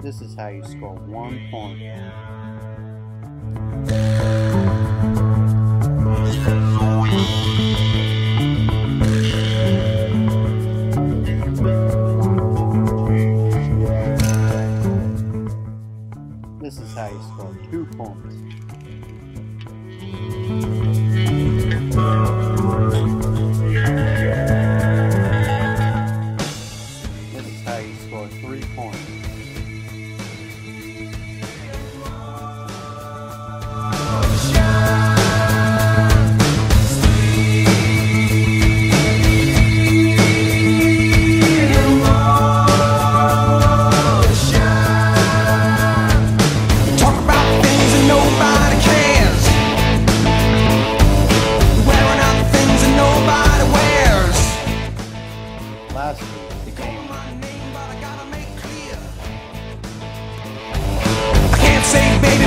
This is how you score one point. This is how you score two points. This is how you score three points. the game. I can't say baby